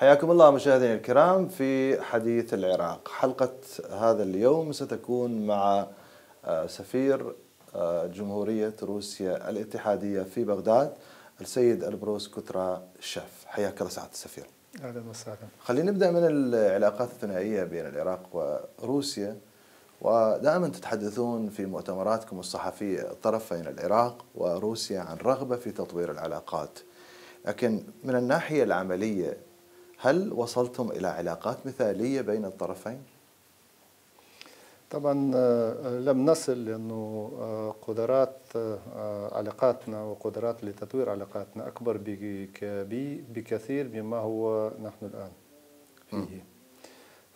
حياكم الله مشاهدينا الكرام في حديث العراق. حلقة هذا اليوم ستكون مع آه، سفير آه، جمهورية روسيا الاتحادية في بغداد السيد البروس كترا شاف حياك الله سعادة السفير. أهلا وسهلا. خلينا نبدأ من العلاقات الثنائية بين العراق وروسيا. ودائما تتحدثون في مؤتمراتكم الصحفية الطرفين العراق وروسيا عن رغبة في تطوير العلاقات. لكن من الناحية العملية هل وصلتم إلى علاقات مثالية بين الطرفين؟ طبعا آه، لم نصل لأنه آه، قدرات آه، علاقاتنا وقدرات لتطوير علاقاتنا أكبر بك- بكثير مما هو نحن الآن فيه.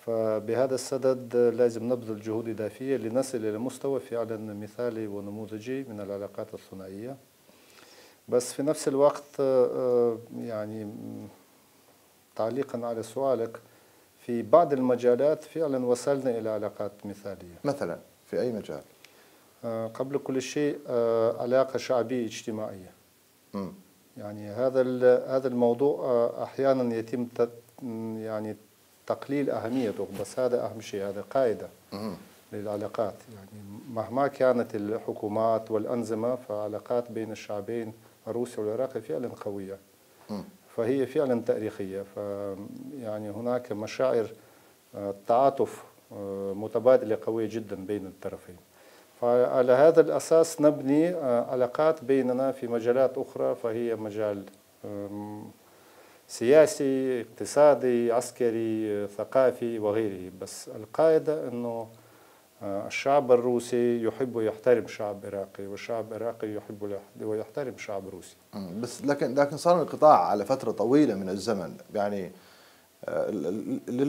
فبهذا السدد لازم نبذل جهود إضافية لنصل إلى مستوى فعلا مثالي ونموذجي من العلاقات الثنائية. بس في نفس الوقت آه، يعني تعليقا على سؤالك في بعض المجالات فعلا وصلنا إلى علاقات مثالية مثلا في أي مجال؟ آه، قبل كل شيء آه، علاقة شعبية اجتماعية مم. يعني هذا هذا الموضوع آه، أحيانا يتم يعني تقليل أهميته بس هذا أهم شيء هذا قاعدة مم. للعلاقات يعني مهما كانت الحكومات والأنظمة فعلاقات بين الشعبين الروسي والعراقي فعلا قوية مم. فهي فعلا تأريخية. ف يعني هناك مشاعر آه، تعاطف آه، متبادلة قوية جدا بين الطرفين. فعلى هذا الأساس نبني آه، علاقات بيننا في مجالات أخرى فهي مجال سياسي اقتصادي عسكري ثقافي وغيره. بس القاعدة إنه آه، الشعب الروسي يحب ويحترم شعب عراقي والشعب العراقي يحب ويحترم شعب روسي. مم. بس لكن لكن صار انقطاع على فترة طويلة من الزمن. يعني آه،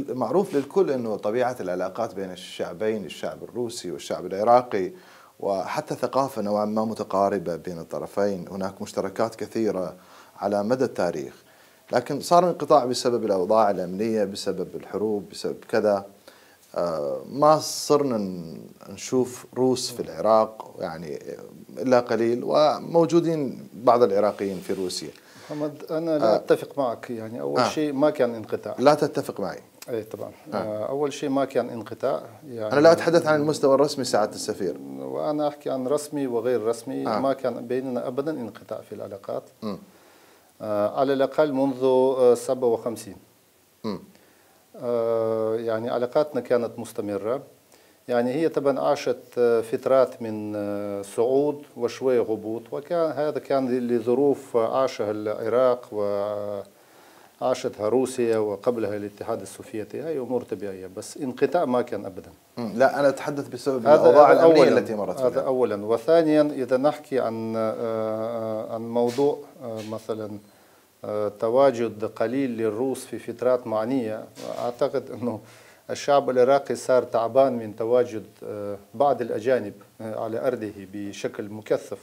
معروف للكل إنه طبيعة العلاقات بين الشعبين الشعب الروسي والشعب العراقي وحتى ثقافة نوعا ما متقاربة بين الطرفين. هناك مشتركات كثيرة على مدى التاريخ. لكن صار انقطاع بسبب الأوضاع الأمنية بسبب الحروب بسبب كذا. آه، ما صرنا نشوف روس في العراق يعني إلا قليل وموجودين بعض العراقيين في روسيا محمد أنا لا آه. أتفق معك يعني أول آه. شيء ما كان انقطاع لا تتفق معي اي طبعا آه. آه. أول شيء ما كان انقطاع يعني أنا لا أتحدث عن المستوى الرسمي سعادة السفير وأنا أحكي عن رسمي وغير رسمي آه. آه. ما كان بيننا ابدا انقطاع في العلاقات. آه على الأقل منذ آه 57 مم. آه يعني علاقاتنا كانت مستمرة. يعني هي طبعا عاشت آه، فترات من آه، صعود وشوية هبوط وكان هذا كان لظروف عاشها العراق وعاشتها روسيا وقبلها الاتحاد السوفيتي. هي أمور طبيعية بس انقطاع ما كان ابدا. مم. لا أنا أتحدث بسبب الأوضاع الأمنية أولاً. التي مرت هذا اولا. وثانيا إذا نحكي عن عن موضوع مثلا تواجد قليل للروس في فترات معنية. أعتقد إنه الشعب العراقي صار تعبان من تواجد آه، بعض الأجانب آه، على أرضه بشكل مكثف.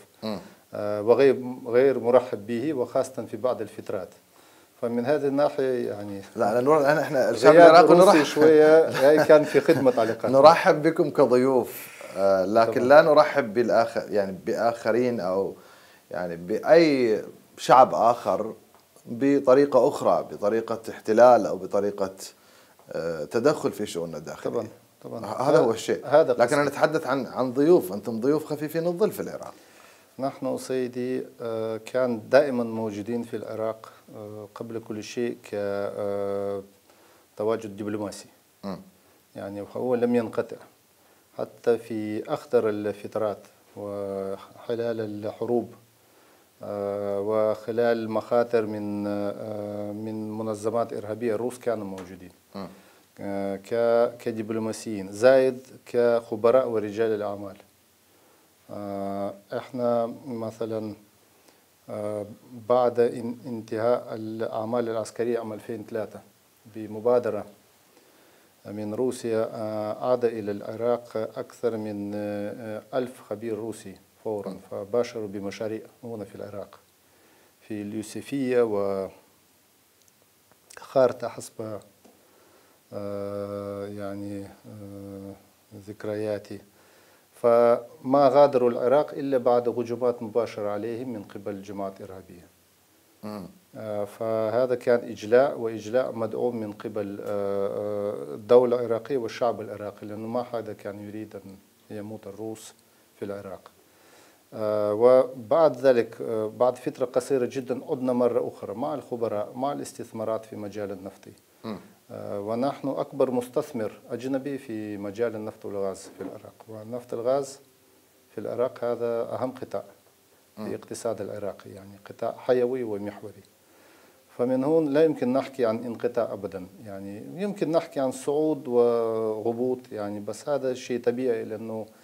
آه، وغير غير مرحب به وخاصة في بعض الفترات. فمن هذه الناحية يعني لا لأن إحنا الشعب العراقي نرحب. شوية هي كان في خدمة علاقاتنا نرحب بكم كضيوف آه، لكن طبعاً. لا نرحب بالآخر يعني بآخرين أو يعني بأي شعب آخر. بطريقة أخرى بطريقة احتلال أو بطريقة آه، تدخل في شؤوننا الداخلية. طبعا طبعا. هذا هو الشيء. هذا لكن. أنا أتحدث عن عن ضيوف أنتم ضيوف خفيفين الظل في العراق. نحن سيدي آه، كان دائما موجودين في العراق آه، قبل كل شيء كتواجد دبلوماسي. مم. يعني هو لم ينقطع. حتى في أخطر الفترات وخلال الحروب وخلال مخاطر من آه، من منظمات إرهابية الروس كانوا موجودين. آه، ك- كدبلوماسيين زائد كخبراء ورجال الأعمال. آه، إحنا مثلا آه، بعد إن- انتهاء الأعمال العسكرية عام 2003 بمبادرة من روسيا آه، عاد إلى العراق أكثر من آه، ألف خبير روسي. فورا. فباشروا بمشاريع هنا في العراق في اليوسفية وخارطة حسب آه، يعني آه، ذكرياتي. فما غادروا العراق إلا بعد هجومات مباشرة عليهم من قبل جماعات إرهابية. آه، فهذا كان إجلاء وإجلاء مدعوم من قبل الدولة العراقية والشعب العراقي لأنه ما حدا كان يريد أن يموت الروس في العراق. وبعد ذلك بعد فترة قصيرة جدا عدنا مرة أخرى مع الخبراء مع الاستثمارات في مجال النفط. ونحن أكبر مستثمر أجنبي في مجال النفط والغاز في العراق. والنفط الغاز في العراق هذا أهم قطاع في الاقتصاد العراقي يعني قطاع حيوي ومحوري. فمن هون لا يمكن نحكي عن انقطاع ابدا. يعني يمكن نحكي عن صعود وهبوط يعني بس هذا شيء طبيعي لأنه آه،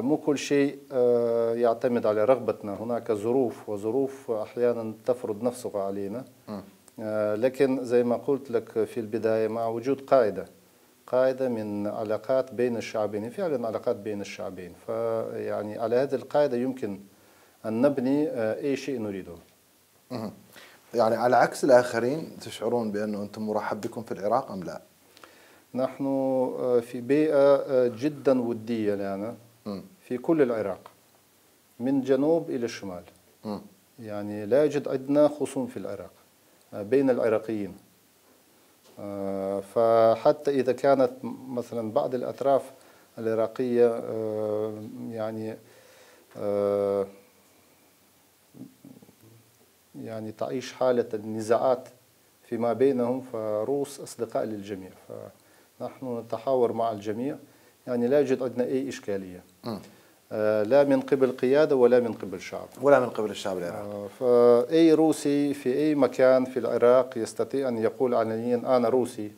مو كل شيء آه، يعتمد على رغبتنا. هناك ظروف وظروف أحيانا تفرض نفسها علينا. آه، لكن زي ما قلت لك في البداية مع وجود قاعدة قاعدة من علاقات بين الشعبين فعلا علاقات بين الشعبين. فيعني على هذه القاعدة يمكن أن نبني أي شيء نريده. يعني على عكس الآخرين تشعرون بأنه أنتم مرحب بكم في العراق أم لا؟ نحن آه، في بيئة آه، جدا ودية لنا في كل العراق من جنوب إلى الشمال. يعني لا يوجد عندنا خصوم في العراق آه، بين العراقيين. فحتى إذا كانت مثلا بعض الأطراف العراقية يعني يعني تعيش حالة النزاعات فيما بينهم فروس أصدقاء للجميع. فنحن نتحاور مع الجميع. يعني لا يوجد عندنا أي إشكالية. آه لا من قبل قيادة ولا من قبل شعب. ولا من قبل الشعب العراقي. آه فأي روسي في أي مكان في العراق يستطيع أن يقول علنيا أنا روسي.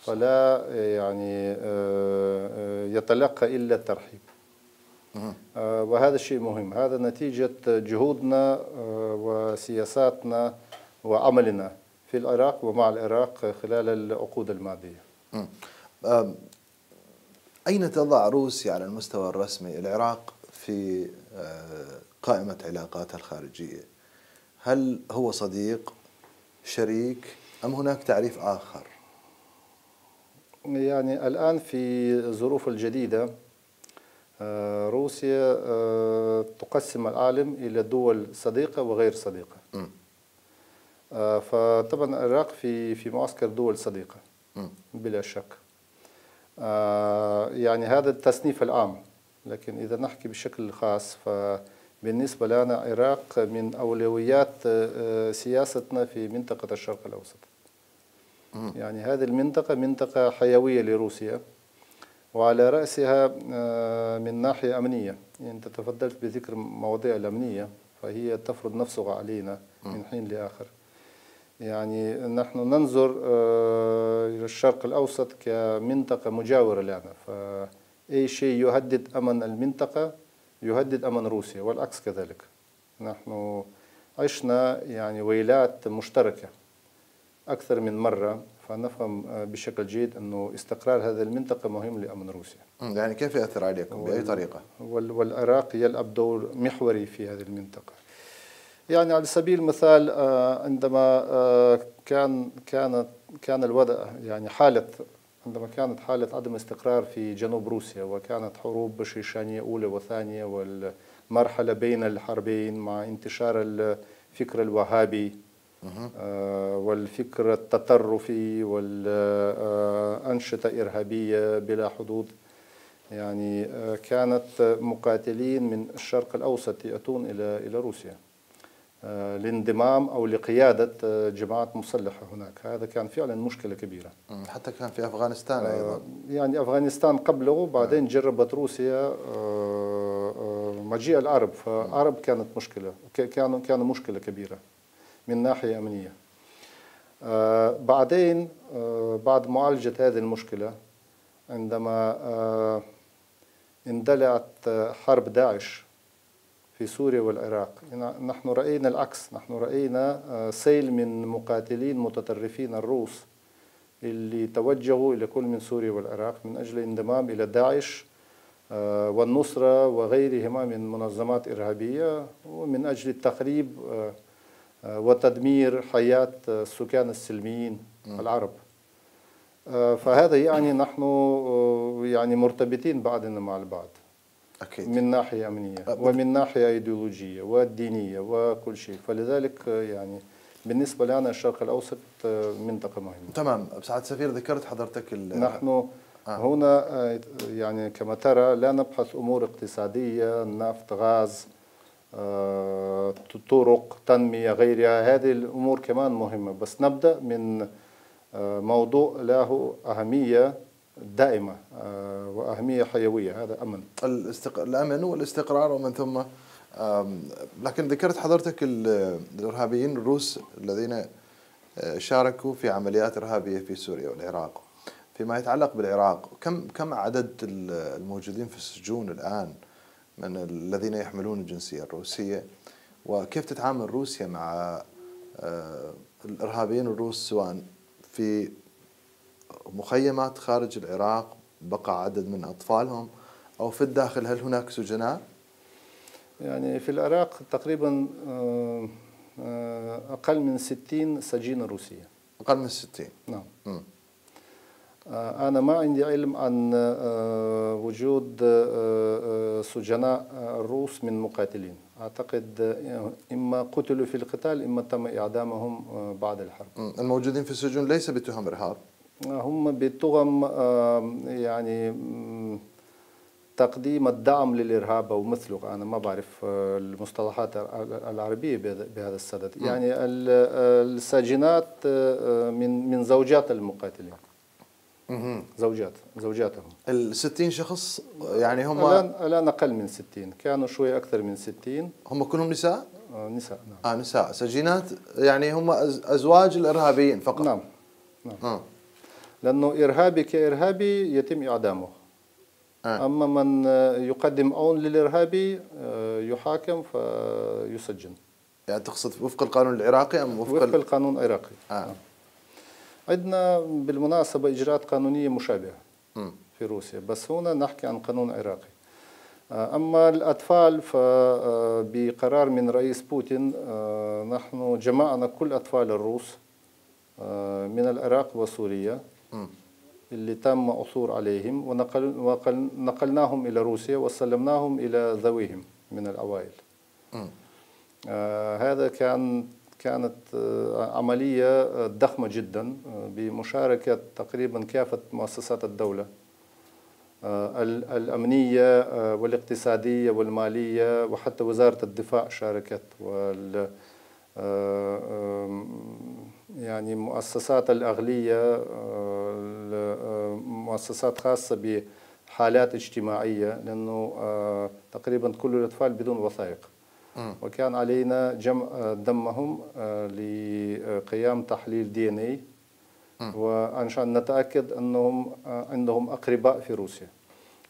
فلا يعني آه, آه، يتلقى إلا الترحيب. آه، وهذا الشيء مهم. هذا نتيجة جهودنا آه، وسياساتنا وعملنا في العراق ومع العراق خلال العقود الماضية. أين تضع روسيا على المستوى الرسمي العراق في آه، قائمة علاقاتها الخارجية؟ هل هو صديق شريك أم هناك تعريف آخر؟ يعني الآن في الظروف الجديدة آه، روسيا آه، تقسم العالم إلى دول صديقة وغير صديقة. آه، فطبعا العراق في في معسكر دول صديقة بلا شك. يعني هذا التصنيف العام. لكن إذا نحكي بشكل خاص فبالنسبة لنا العراق من أولويات سياستنا في منطقة الشرق الأوسط. يعني هذه المنطقة منطقة حيوية لروسيا وعلى رأسها آه، من ناحية أمنية. أنت تفضلت بذكر مواضيع الأمنية فهي تفرض نفسها علينا من حين لآخر. يعني نحن ننظر آه، إلى الشرق الأوسط كمنطقة مجاورة لنا. فأي شيء يهدد أمن المنطقة يهدد أمن روسيا والعكس كذلك. نحن عشنا يعني ويلات مشتركة أكثر من مرة فنفهم آه، بشكل جيد أنه استقرار هذه المنطقة مهم لأمن روسيا. يعني كيف يأثر عليكم؟ بأي طريقة؟ والعراق يلعب دور محوري في هذه المنطقة. يعني على سبيل المثال آه، عندما آه، كان كانت كان الوضع يعني حالة عندما كانت حالة عدم استقرار في جنوب روسيا وكانت حروب شيشانية أولى وثانية والمرحلة بين الحربين مع انتشار الفكر الوهابي آه، والفكر التطرفي والأنشطة إرهابية بلا حدود. يعني كانت مقاتلين من الشرق الأوسط يأتون إلى إلى روسيا. لانضمام أو لقيادة جماعات مسلحة هناك. هذا كان فعلا مشكلة كبيرة. حتى كان في أفغانستان أيضا. يعني أفغانستان قبله بعدين جربت روسيا مجيء العرب فالعرب كانت مشكلة كانوا كانوا مشكلة كبيرة من ناحية أمنية. آه بعدين آه بعد معالجة هذه المشكلة عندما آه اندلعت حرب داعش في سوريا والعراق. نحن رأينا العكس. نحن رأينا آه، سيل من مقاتلين متطرفين الروس اللي توجهوا إلى كل من سوريا والعراق من أجل الانضمام إلى داعش آه، والنصرة وغيرهما من منظمات إرهابية ومن أجل التخريب آه، وتدمير حياة السكان السلميين العرب. آه، فهذا يعني نحن يعني مرتبطين بعضنا مع البعض. أكيد. من ناحية أمنية ومن ناحية أيديولوجية ودينية وكل شيء. فلذلك يعني بالنسبة لنا الشرق الأوسط آه، منطقة مهمة. تمام. سعادة السفير ذكرت حضرتك ال- نحن آه. هنا آه، يعني كما ترى لا نبحث أمور اقتصادية نفط غاز آه، طرق تنمية غيرها. هذه الأمور كمان مهمة. بس نبدأ من آه، موضوع له أهمية دائمة آه، وأهمية حيوية هذا أمن. الاستق... الأمن والاستقرار ومن ثم لكن ذكرت حضرتك ال- الإرهابيين الروس الذين آه، شاركوا في عمليات إرهابية في سوريا والعراق. فيما يتعلق بالعراق كم كم عدد ال- الموجودين في السجون الآن من الذين يحملون الجنسية الروسية؟ وكيف تتعامل روسيا مع آه، الإرهابيين الروس سواء في مخيمات خارج العراق بقى عدد من أطفالهم أو في الداخل هل هناك سجناء؟ يعني في العراق تقريبا آه، آه، أقل من 60 سجينة روسية أقل من 60 نعم. آه، أنا ما عندي علم عن وجود سجناء الروس من مقاتلين أعتقد إما قتلوا في القتال إما تم إعدامهم بعد الحرب. الموجودين في السجون ليس بتهم إرهاب هم بتهم يعني تقديم الدعم للإرهاب أو مثله. أنا ما بعرف آه، المصطلحات العربية بهذا السدد. يعني آه، الساجنات آه، من من زوجات المقاتلين. زوجات زوجاتهم. ال 60 شخص يعني هم الآن الآن أقل من 60 كانوا شوي أكثر من 60 هم كلهم نساء؟ آه، نساء نعم. آه نساء. سجينات يعني هم أزواج الإرهابيين فقط. نعم. آه. لأنه إرهابي كإرهابي يتم إعدامه آه. أما من آه، يقدم عون للإرهابي آه، يحاكم فيسجن يعني تقصد وفق القانون العراقي أم وفق, وفق ال... القانون العراقي آه. عندنا بالمناسبة إجراءات قانونية مشابهة. في روسيا بس هنا نحكي عن قانون عراقي آه، أما الأطفال فبقرار من رئيس بوتين آه، نحن جمعنا كل أطفال الروس آه، من العراق وسوريا. اللي تم عثور عليهم ونقل وقل- نقلناهم إلى روسيا وسلمناهم إلى ذويهم من العوائل مم. آه، هذا كان كانت آه، عملية آه، ضخمة جدا آه، بمشاركة تقريبا كافة مؤسسات الدولة آه، ال- الأمنية آه، والاقتصادية والمالية وحتى وزارة الدفاع شاركت وال آه، يعني مؤسسات الأغلية آه، آه، مؤسسات خاصة بحالات اجتماعية لأنه آه، تقريبا كل الأطفال بدون وثائق. وكان علينا جمع دمهم لقيام تحليل دي إن إي. وعشان نتأكد أنهم عندهم أقرباء في روسيا.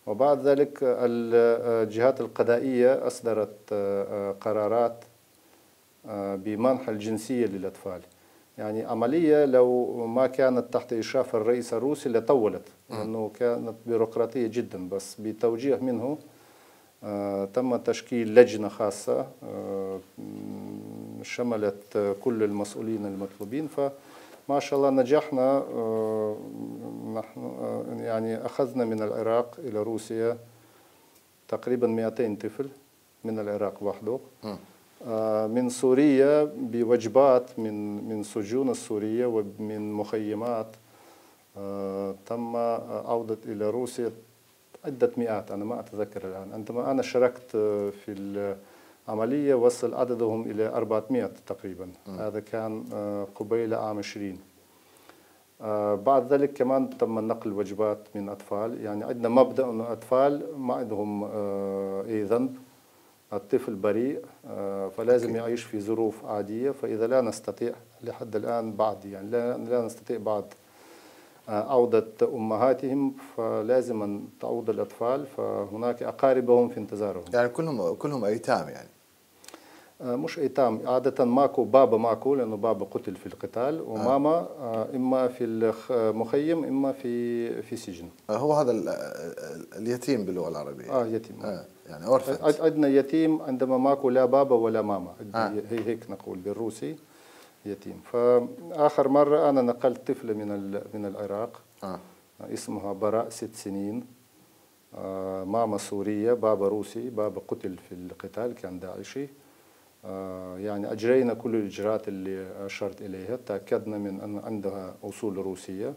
وبعد ذلك الجهات القضائية أصدرت قرارات بمنح الجنسية للأطفال. يعني عملية لو ما كانت تحت إشراف الرئيس الروسي لطولت لأنه كانت بيروقراطية جدا بس بتوجيه منه آه، تم تشكيل لجنة خاصة آه، شملت كل المسؤولين المطلوبين. فما شاء الله نجحنا آه، نحن آه، يعني أخذنا من العراق إلى روسيا تقريبا 200 طفل من العراق وحده. من سوريا بوجبات من من سجون السورية ومن مخيمات. آه، تم آه، عودة إلى روسيا عدة مئات أنا ما أتذكر الآن. عندما أنا شاركت آه، في العملية وصل عددهم إلى 400 تقريبا. هذا كان آه، قبيل عام 20 آه، بعد ذلك كمان تم نقل وجبات من أطفال. يعني عندنا مبدأ أنه أطفال ما عندهم آه، أي ذنب. الطفل بريء آه، فلازم أوكي. يعيش في ظروف عادية فإذا لا نستطيع لحد الآن بعد يعني لا, لا نستطيع بعد آه، عودة أمهاتهم فلازم أن تعود الأطفال فهناك أقاربهم في انتظارهم. يعني كلهم كلهم أيتام يعني. آه، مش أيتام عادة ماكو بابا ماكو لأنه بابا قتل في القتال وماما إما في المخيم إما في في سجن. هو هذا ال- ال- اليتيم باللغة العربية. آه يتيم. آه. يعني أورفنز عد- عندنا يتيم عندما ماكو لا بابا ولا ماما. آه. هي هيك نقول بالروسي يتيم. فآخر مرة أنا نقلت طفلة من من العراق. آه. اسمها براء ست سنين. آه، ماما سورية بابا روسي بابا قتل في القتال كان داعشي. آه، يعني أجرينا كل الإجراءات اللي أشرت إليها. تأكدنا من أن عندها أصول روسية.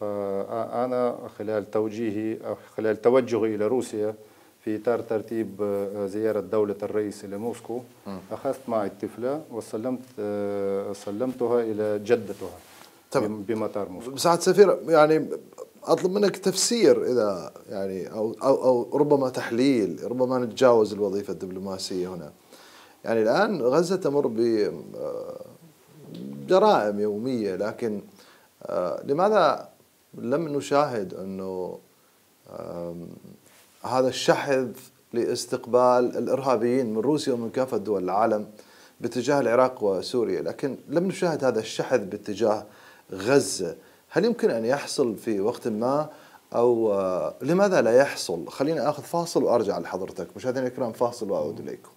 فأنا خلال توجيهي خلال توجهي إلى روسيا في إطار ترتيب آه، زيارة دولة الرئيس إلى موسكو أخذت معي الطفلة وسلمت آه، سلمتها إلى جدتها تمام. بمطار موسكو سعادة السفير يعني أطلب منك تفسير إذا يعني أو أو أو ربما تحليل ربما نتجاوز الوظيفة الدبلوماسية هنا. يعني الآن غزة تمر ب جرائم يومية لكن آه، لماذا لم نشاهد أنه هذا الشحذ لاستقبال الإرهابيين من روسيا ومن كافة دول العالم باتجاه العراق وسوريا، لكن لم نشاهد هذا الشحذ باتجاه غزة، هل يمكن أن يحصل في وقت ما أو آه، لماذا لا يحصل؟ خليني آخذ فاصل وأرجع لحضرتك، مشاهدينا الكرام فاصل وأعود إليكم.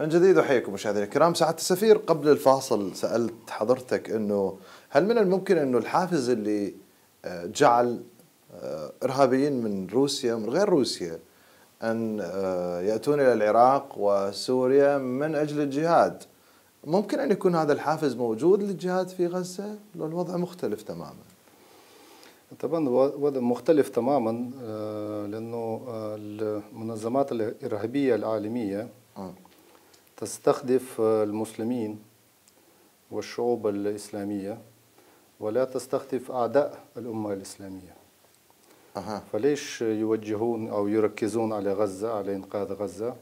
من جديد أحييكم مشاهدينا الكرام. سعاده السفير قبل الفاصل سألت حضرتك إنه هل من الممكن إنه الحافز اللي آه، جعل آه، إرهابيين من روسيا من غير روسيا أن آه، يأتون إلى العراق وسوريا من أجل الجهاد؟ ممكن أن يكون هذا الحافز موجود للجهاد في غزة؟ لو الوضع مختلف تماما. طبعا وضع مختلف تماما لأنه المنظمات الإرهابية العالمية تستهدف المسلمين والشعوب الإسلامية ولا تستهدف أعداء الأمة الإسلامية أه. فليش يوجهون أو يركزون على غزة على إنقاذ غزة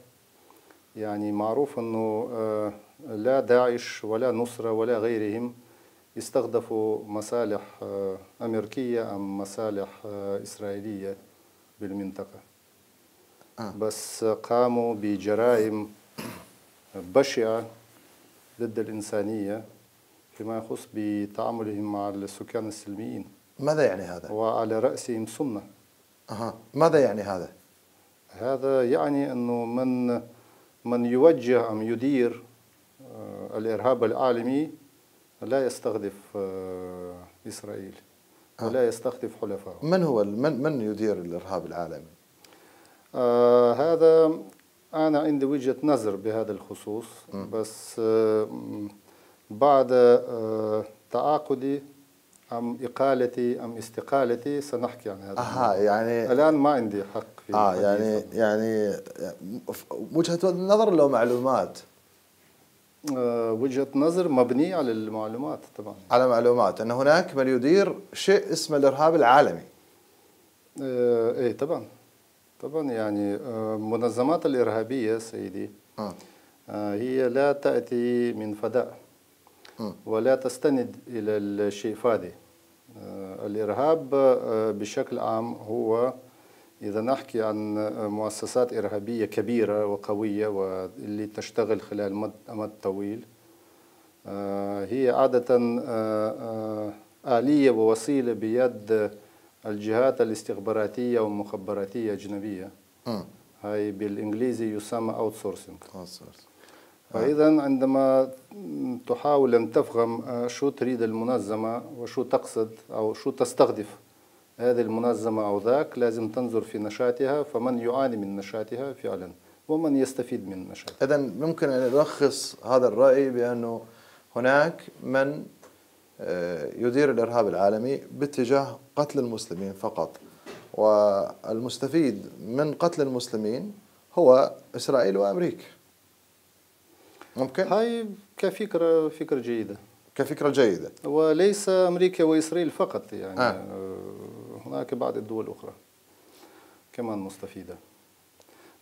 يعني معروف أنه آه، لا داعش ولا نصرة ولا غيرهم يستهدفوا مصالح آه، أمريكية أم مصالح آه، إسرائيلية بالمنطقة أه. بس قاموا بجرائم بشعة ضد الإنسانية فيما يخص بتعاملهم مع السكان السلميين ماذا يعني هذا؟ وعلى رأسهم سنة أها ماذا يعني هذا؟ هذا يعني أنه من من يوجه أم يدير آه، الإرهاب العالمي لا يستهدف آه، إسرائيل آه. ولا يستهدف حلفائه من هو من من يدير الإرهاب العالمي؟ آه هذا أنا عندي وجهة نظر بهذا الخصوص بس آه، بعد آه، تعاقدي أم إقالتي أم استقالتي سنحكي عن هذا أها يعني الآن ما عندي حق في آه يعني يعني وجهة نظر لو معلومات. آه وجهة نظر مبنية على المعلومات طبعا. على معلومات أن هناك من يدير شيء اسمه الإرهاب العالمي. إيه طبعا. طبعا يعني المنظمات آه، الإرهابية سيدي آه. آه. هي لا تأتي من فضاء ولا تستند إلى الشيء فاضي الإرهاب بشكل عام هو إذا نحكي عن مؤسسات إرهابية كبيرة وقوية واللي تشتغل خلال مد طويل هي عادة آلية ووسيلة بيد الجهات الاستخباراتية والمخابراتية أجنبية. هاي بالإنجليزي يسمى sourcing فإذا عندما تحاول أن تفهم شو تريد المنظمة وشو تقصد أو شو تستهدف هذه المنظمة أو ذاك لازم تنظر في نشاتها فمن يعاني من نشاتها فعلا ومن يستفيد من نشاتها إذا ممكن أن نلخص هذا الرأي بأنه هناك من يدير الإرهاب العالمي باتجاه قتل المسلمين فقط. والمستفيد من قتل المسلمين هو إسرائيل وأمريكا. ممكن؟ هاي كفكرة فكرة جيدة. كفكرة جيدة. وليس أمريكا وإسرائيل فقط يعني آه. هناك بعض الدول الأخرى كمان مستفيدة.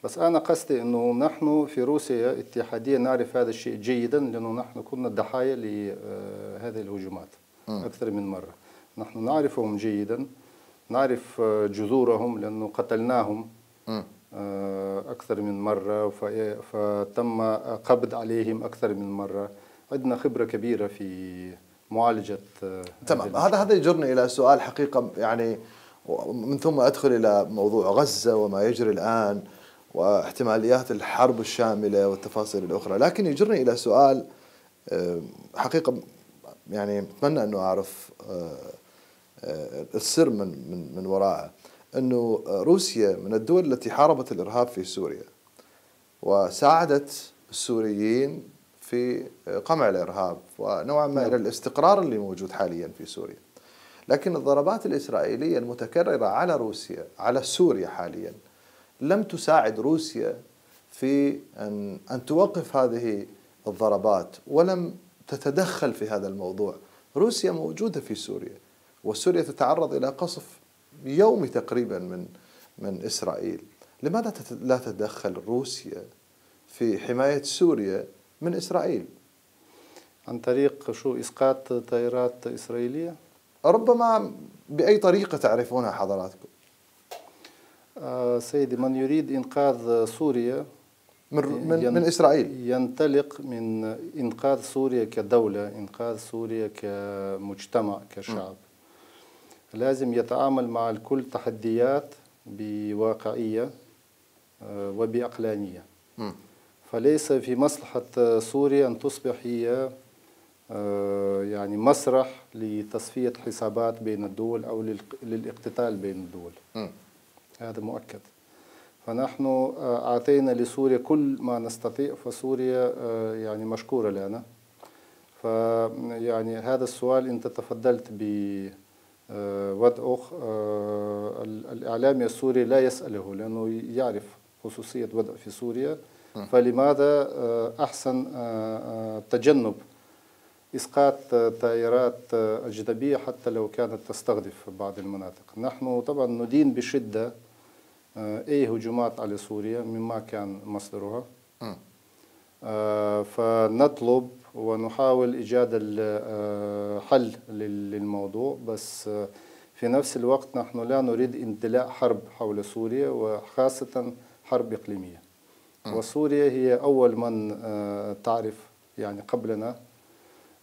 بس أنا قصدي أنه نحن في روسيا اتحادية نعرف هذا الشيء جيدا لأنه نحن كنا ضحايا لهذه الهجومات أكثر من مرة. نحن نعرفهم جيدا نعرف جذورهم لأنه قتلناهم أكثر من مرة فتم قبض عليهم أكثر من مرة. عندنا خبرة كبيرة في معالجة آه، تمام. هذا هذا يجرني إلى سؤال حقيقة يعني من ثم أدخل إلى موضوع غزة وما يجري الآن. واحتماليات الحرب الشاملة والتفاصيل الأخرى، لكن يجرني إلى سؤال آه، حقيقة يعني أتمنى أنه أعرف آه، السر من من من وراءه. أنه روسيا من الدول التي حاربت الإرهاب في سوريا وساعدت السوريين في قمع الإرهاب ونوعا ما إلى الاستقرار اللي موجود حاليا في سوريا. لكن الضربات الإسرائيلية المتكررة على روسيا على سوريا حاليا لم تساعد روسيا في ان أن توقف هذه الضربات ولم تتدخل في هذا الموضوع. روسيا موجودة في سوريا وسوريا تتعرض إلى قصف يومي تقريبا من من إسرائيل. لماذا لا تتدخل روسيا في حماية سوريا من إسرائيل عن طريق شو إسقاط طائرات إسرائيلية؟ ربما بأي طريقة تعرفونها حضراتكم سيدي من يريد إنقاذ سوريا من, من, من إسرائيل ينطلق من إنقاذ سوريا كدولة إنقاذ سوريا كمجتمع كشعب م. لازم يتعامل مع الكل تحديات بواقعية آه، وبعقلانية م. فليس في مصلحة سوريا أن تصبح هي آه، يعني مسرح لتصفية حسابات بين الدول أو للاقتتال بين الدول م. هذا مؤكد. فنحن آه، أعطينا لسوريا كل ما نستطيع فسوريا آه، يعني مشكورة لنا. فيعني هذا السؤال أنت تفضلت ب وضعه الإعلامي السوري لا يسأله لأنه يعرف خصوصية وضع في سوريا. فلماذا آه، أحسن آه، آه، تجنب إسقاط طائرات أجنبية حتى لو كانت تستهدف بعض المناطق؟ نحن طبعا ندين بشدة أي هجومات على سوريا؟ مما كان مصدرها. فنطلب ونحاول إيجاد الحل للموضوع بس في نفس الوقت نحن لا نريد اندلاع حرب حول سوريا وخاصة حرب إقليمية. وسوريا هي أول من آه، تعرف يعني قبلنا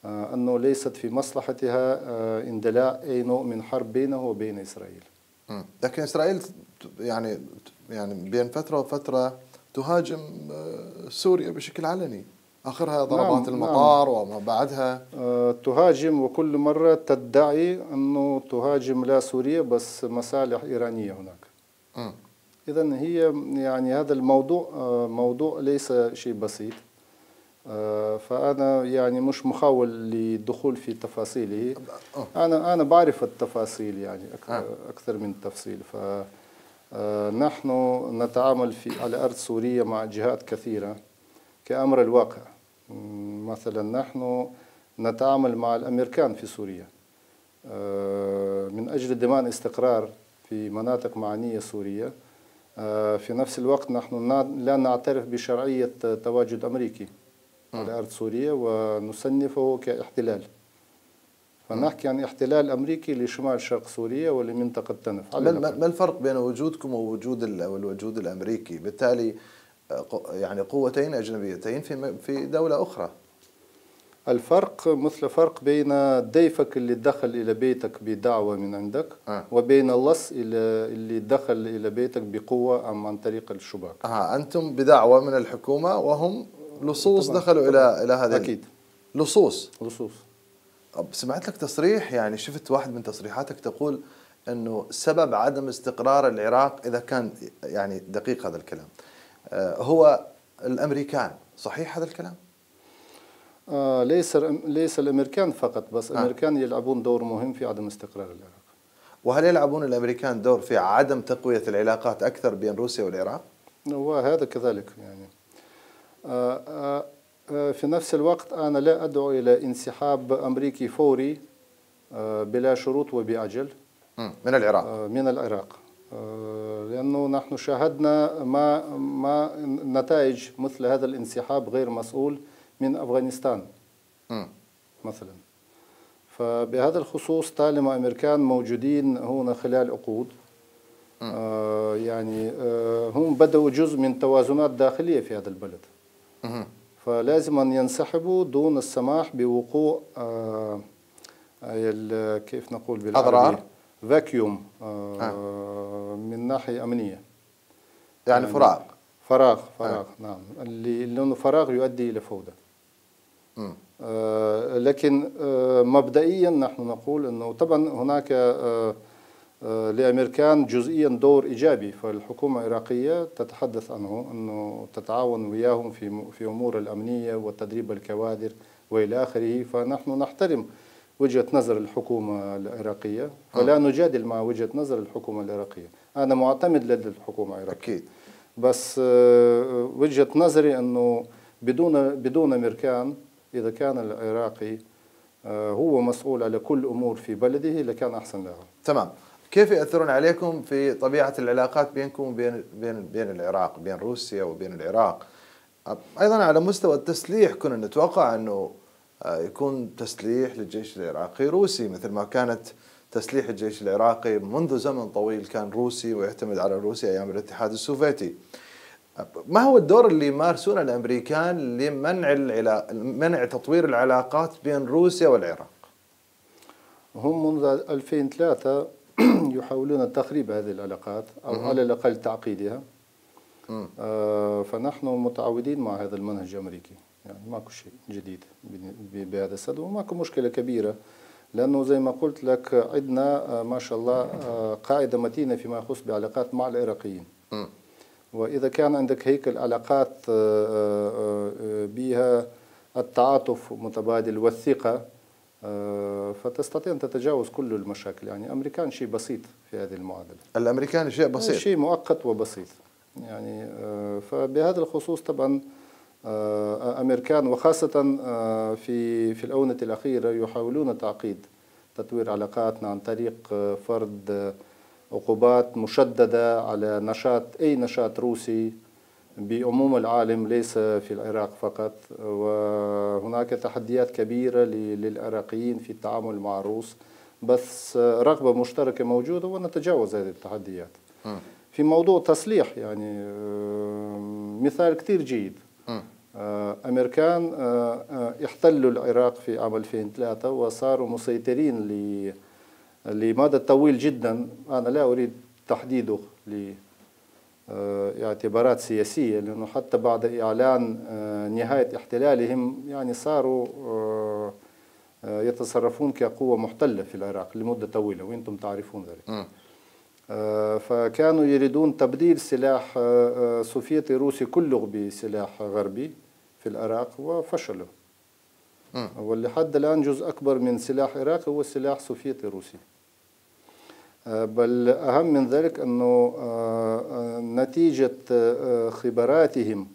آه، أنه ليست في مصلحتها آه، اندلاع أي نوع من حرب بينه وبين إسرائيل. لكن إسرائيل يعني يعني بين فترة وفترة تهاجم سوريا بشكل علني. آخرها ضربات نعم. المطار نعم وما بعدها. تهاجم وكل مرة تدعي أنه تهاجم لا سوريا بس مصالح إيرانية هناك. م. إذا هي يعني هذا الموضوع آه، موضوع ليس شيء بسيط. آه، فأنا يعني مش مخاول للدخول في تفاصيله. أنا أنا بعرف التفاصيل يعني آه. أكثر من تفصيل. فنحن نتعامل في على أرض سوريا مع جهات كثيرة كأمر الواقع. مثلا نحن نتعامل مع الأمريكان في سوريا. من أجل ضمان استقرار في مناطق معنية سورية. آه، في نفس الوقت نحن لا نعترف بشرعية تواجد أمريكي على أرض سوريا ونصنفه كاحتلال. فنحكي عن احتلال أمريكي لشمال شرق سوريا ولمنطقة تنف ما الفرق بين وجودكم ووجود الوجود الأمريكي بالتالي آه، يعني قوتين أجنبيتين في في دولة أخرى الفرق مثل فرق بين ضيفك اللي دخل إلى بيتك بدعوة من عندك آه. وبين اللص اللي دخل إلى بيتك بقوة أم عن طريق الشباك آه. أنتم بدعوة من الحكومة وهم لصوص طبعًا. دخلوا طبعًا. إلى إلى هذا أكيد لصوص لصوص سمعت لك تصريح يعني شفت واحد من تصريحاتك تقول إنه سبب عدم استقرار العراق إذا كان يعني دقيق هذا الكلام آه، هو الأمريكان صحيح هذا الكلام؟ آه ليس ليس الأمريكان فقط بس آه. الأمريكان يلعبون دور مهم في عدم استقرار العراق وهل يلعبون الأمريكان دور في عدم تقوية العلاقات أكثر بين روسيا والعراق؟ وهذا كذلك يعني آه آه, آه، في نفس الوقت أنا لا أدعو إلى انسحاب أمريكي فوري آه بلا شروط وبأجل. من العراق. آه من العراق. آه، لأنه نحن شاهدنا ما ما نتائج مثل هذا الانسحاب غير مسؤول من أفغانستان م. مثلا. فبهذا الخصوص طالما الأمريكان موجودين هنا خلال عقود آه يعني آه هم بدأوا جزء من توازنات داخلية في هذا البلد. م. فلازم أن ينسحبوا دون السماح بوقوع آه، ال- كيف نقول بالعربي؟ أضرار؟ فاكيوم آه، من ناحية أمنية. يعني فراغ. فراغ فراغ نعم. اللي لأنه فراغ يؤدي إلى فوضى. آه، لكن آه، مبدئيا نحن نقول إنه طبعا هناك آه، آه، لأمريكان جزئيا دور إيجابي فالحكومة العراقية تتحدث عنه إنه تتعاون وياهم في في أمور الأمنية وتدريب الكوادر وإلى آخره. فنحن نحترم وجهة نظر الحكومة العراقية فلا نجادل مع وجهة نظر الحكومة العراقية. أنا معتمد لدى الحكومة العراقية. أكيد. بس آه، وجهة نظري أنه بدون بدون أمريكان إذا كان العراقي آه، هو مسؤول على كل أمور في بلده لكان أحسن له تمام. كيف يأثرون عليكم في طبيعة العلاقات بينكم وبين بين بين العراق بين روسيا وبين العراق أيضا على مستوى التسليح كنا نتوقع أنه آه، يكون تسليح للجيش العراقي روسي مثل ما كانت تسليح الجيش العراقي منذ زمن طويل كان روسي ويعتمد على روسيا أيام الاتحاد السوفيتي ما هو الدور اللي يمارسونه الأمريكان لمنع. منع تطوير العلاقات بين روسيا والعراق هم منذ 2003 يحاولون تخريب هذه العلاقات أو على الأقل تعقيدها. آه، فنحن متعودين مع هذا المنهج الأمريكي يعني ماكو شيء جديد بهذا الصدد وماكو مشكلة كبيرة لأنه زي ما قلت لك عندنا آه، ما شاء الله آه، قاعدة متينة فيما يخص بعلاقات مع العراقيين. وإذا كان عندك هيك العلاقات بها التعاطف متبادل والثقة فتستطيع أن تتجاوز كل المشاكل. يعني أمريكان شيء بسيط في هذه المعادلة. الأمريكان شيء بسيط. شيء مؤقت وبسيط. يعني آه، فبهذا الخصوص طبعا آه، أمريكان وخاصة آه، في في الآونة الأخيرة يحاولون تعقيد تطوير علاقاتنا عن طريق آه، فرض آه، عقوبات مشددة على نشاط أي نشاط روسي بعموم العالم ليس في العراق فقط وهناك تحديات كبيرة للعراقيين في التعامل مع الروس بس رغبة مشتركة موجودة ونتجاوز هذه التحديات. في موضوع تصليح يعني مثال كتير جيد. أمريكان آه، آه، احتلوا العراق في عام 2003 وصاروا مسيطرين ل- لمدى طويل جدا. أنا لا أريد تحديده لاعتبارات سياسية لأنه حتى بعد إعلان آه، نهاية احتلالهم يعني صاروا آه، آه، يتصرفون كقوة محتلة في العراق لمدة طويلة وأنتم تعرفون ذلك. آه، فكانوا يريدون تبديل سلاح آه، آه، سوفيتي روسي كله بسلاح غربي في العراق وفشلوا. واللي حد الآن جزء أكبر من سلاح عراقي هو سلاح سوفيتي روسي آه، بل أهم من ذلك أنه آه، آه، نتيجة آه، خبراتهم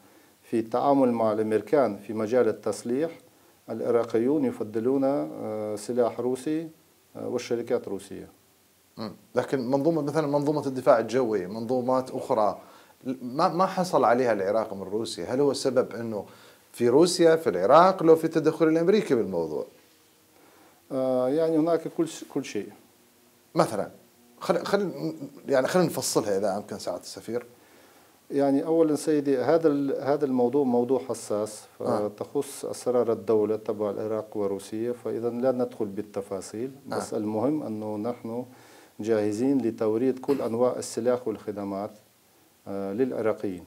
في التعامل مع الأمريكان في مجال التصليح العراقيون يفضلون آه، سلاح روسي آه، والشركات روسية مم. لكن منظومة مثلا منظومة الدفاع الجوي منظومات أخرى ما ما حصل عليها العراق من روسيا؟ هل هو السبب أنه في روسيا في العراق لو في التدخل الأمريكي بالموضوع؟ آه، يعني هناك كل كل شيء. مثلا. خل خل يعني خلينا نفصلها إذا أمكن سعاده السفير يعني اولا سيدي هذا ال- هذا الموضوع موضوع حساس آه. فتخص أسرار الدولة تبع العراق وروسيا فاذا لا ندخل بالتفاصيل بس آه. المهم أنه نحن جاهزين لتوريد كل أنواع السلاح والخدمات آه، للعراقيين.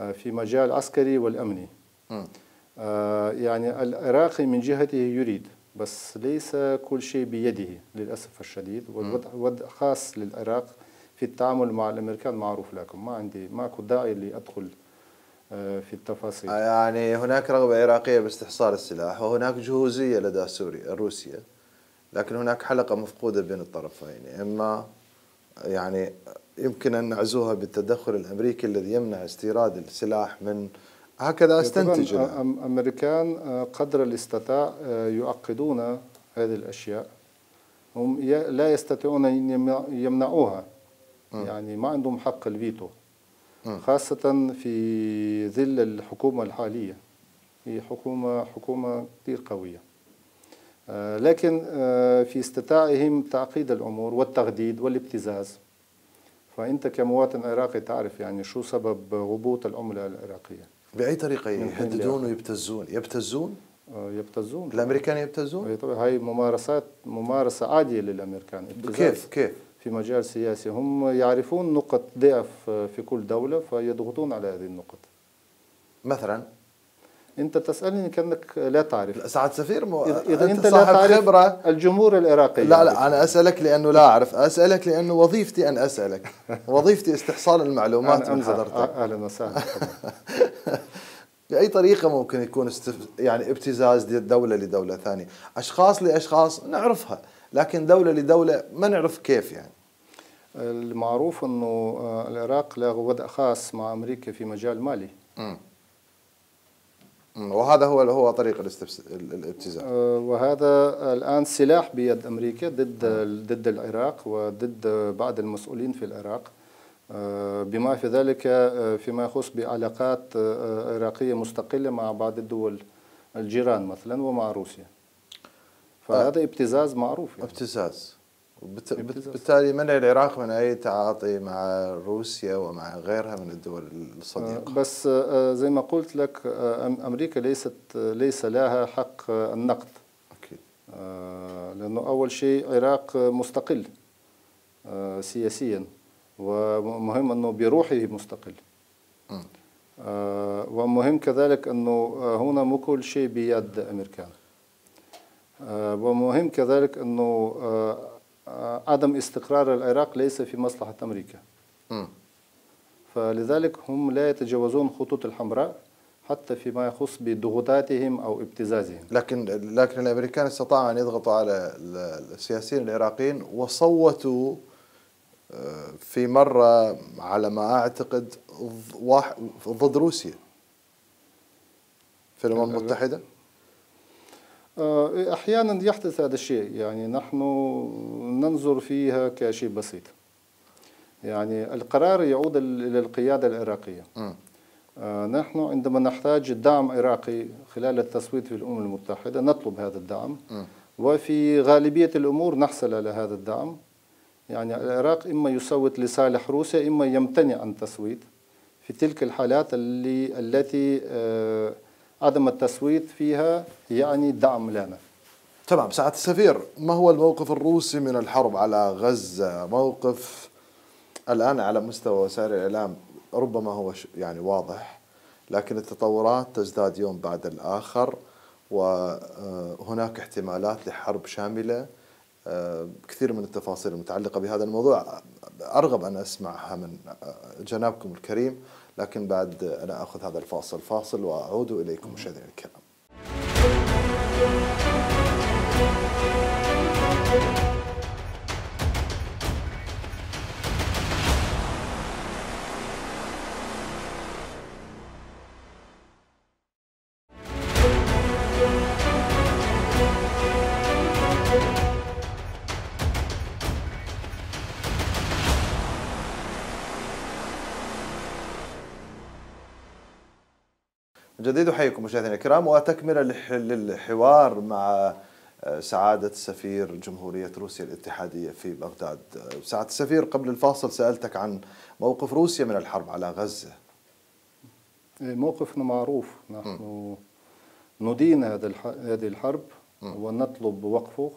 آه، في مجال العسكري والأمني. آه، يعني العراقي من جهته يريد بس ليس كل شيء بيده للأسف الشديد والوضع وضع خاص للعراق في التعامل مع الأمريكان معروف لكم. ما عندي ماكو داعي لأدخل آه، في التفاصيل. يعني هناك رغبة عراقية باستحصال السلاح وهناك جهوزية لدى سوريا روسيا لكن هناك حلقة مفقودة بين الطرفين. إما يعني يمكن أن نعزوها بالتدخل الأمريكي الذي يمنع استيراد السلاح من هكذا أستنتج أمريكان آه، قدر الاستطاع آه، يعقدون هذه الأشياء. هم لا يستطيعون يمنع- يمنعوها. مم. يعني ما عندهم حق الفيتو. مم. خاصة في ظل الحكومة الحالية. هي حكومة حكومة كثير قوية. آه، لكن في استطاعهم تعقيد الأمور والتغديد والابتزاز. فأنت كمواطن عراقي تعرف يعني شو سبب هبوط العملة العراقية. بأي طريقة يهددون. ويبتزون؟ يبتزون؟ آه، يبتزون. الأمريكان يبتزون؟ هي طبعا هاي ممارسات ممارسة عادية للأمريكان ابتزاز. كيف؟ كيف؟ في مجال سياسي. هم يعرفون نقط ضعف في كل دولة فيضغطون على هذه النقط. مثلا؟ أنت تسألني كأنك لا تعرف. سعد سفير مو... إذا أنت أنت لا تعرف خبرة. الجمهور العراقي لا. لا أنا أسألك لأنه لا أعرف. أسألك لأنه وظيفتي أن أسألك. وظيفتي استحصال المعلومات من. حضرتك. أهلا وسهلا. بأي طريقة ممكن يكون استف... يعني ابتزاز دولة لدولة ثانية؟ أشخاص لأشخاص نعرفها لكن دولة لدولة ما نعرف كيف يعني؟ المعروف أنه آه، العراق له وضع خاص مع أمريكا في مجال مالي. وهذا هو هو طريق الابتزاز. آه، وهذا الآن سلاح بيد أمريكا ضد ضد العراق وضد بعض المسؤولين في العراق. آه، بما في ذلك آه، فيما يخص بعلاقات عراقية مستقلة مع بعض الدول الجيران مثلا ومع روسيا. فهذا ابتزاز معروف يعني. ابتزاز. بالتالي منع العراق من أي تعاطي مع روسيا ومع غيرها من الدول آه، الصديقه بس آه، زي ما قلت لك آه، أمريكا ليست ليس لها حق آه، النقد. أكيد. آه، لأنه أول شيء العراق مستقل آه، سياسيا ومهم أنه بروحه مستقل. آه، ومهم كذلك آه، هنا مو كل شيء بيد أمريكان. آه، ومهم كذلك آه، آه، عدم استقرار العراق ليس في مصلحة أمريكا. مم. فلذلك هم لا يتجاوزون خطوط الحمراء حتى فيما يخص بضغوطاتهم أو ابتزازهم. لكن لكن الأمريكان استطاعوا أن يضغطوا على ال- السياسيين العراقيين وصوتوا آه، في مرة على ما واحد ضد روسيا. في الأمم المتحدة؟ آه، أحيانا يحدث هذا الشيء. يعني نحن ننظر فيها كشيء بسيط. يعني القرار يعود إلى القيادة العراقية. آه، نحن عندما نحتاج دعم عراقي خلال التصويت في الأمم المتحدة نطلب هذا الدعم. مم. وفي غالبية الأمور نحصل على هذا الدعم. يعني العراق إما يصوت لصالح روسيا إما يمتنع عن التصويت في تلك الحالات اللي التي آه، عدم التصويت فيها يعني دعم لنا. تمام سعاده السفير ما هو الموقف الروسي من الحرب على غزة؟ موقف الآن على مستوى وسائل الإعلام ربما هو يعني واضح لكن التطورات تزداد يوم بعد الآخر وهناك احتمالات لحرب شاملة آه، كثير من التفاصيل المتعلقة بهذا الموضوع. أرغب أن أسمعها من آه، جنابكم الكريم. لكن بعد أنا آخذ هذا الفاصل فاصل وأعود إليكم مشاهدينا الكرام. جديد احييكم مشاهدينا الكرام وتكملة للح- للحوار مع آه، سعادة سفير جمهورية روسيا الاتحادية في بغداد. آه، سعادة السفير قبل الفاصل سألتك عن موقف روسيا من الحرب على غزة. موقفنا معروف. نحن ندين هذه الحرب م. ونطلب وقفه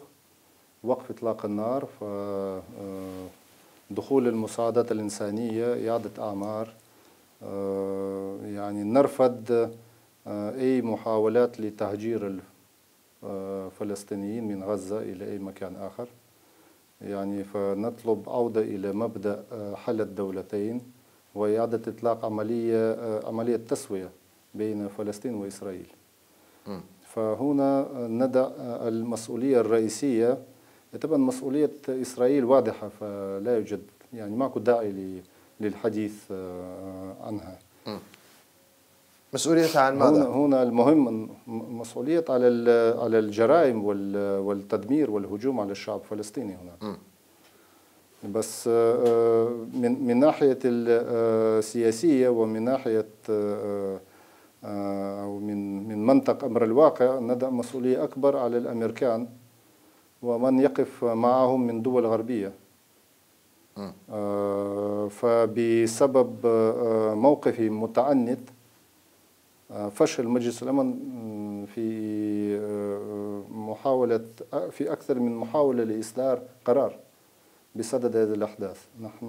وقف إطلاق النار آه، دخول المساعدات الإنسانية إعادة أعمار آه، يعني نرفض آه، أي محاولات لتهجير الفلسطينيين من غزة إلى أي مكان آخر. يعني فنطلب عودة إلى مبدأ آه، حل الدولتين وإعادة إطلاق عملية آه، عملية تسوية بين فلسطين وإسرائيل. فهنا ندع المسؤولية الرئيسية. طبعا مسؤولية إسرائيل واضحة فلا يوجد يعني ماكو داعي للحديث آه، عنها. مسؤوليتها عن ماذا؟ هنا المهم مسؤولية على على الجرائم وال- والتدمير والهجوم على الشعب الفلسطيني هنا مم. بس آه، من من ناحية السياسية ومن ناحية آه، آه، أو من من منطق أمر الواقع ندع مسؤولية أكبر على الأمريكان ومن يقف معهم من دول غربية. آه، فبسبب آه، موقفهم متعنت آه، فشل مجلس الأمن في آه، محاولة في أكثر من محاولة لإصدار قرار بصدد هذه الأحداث. نحن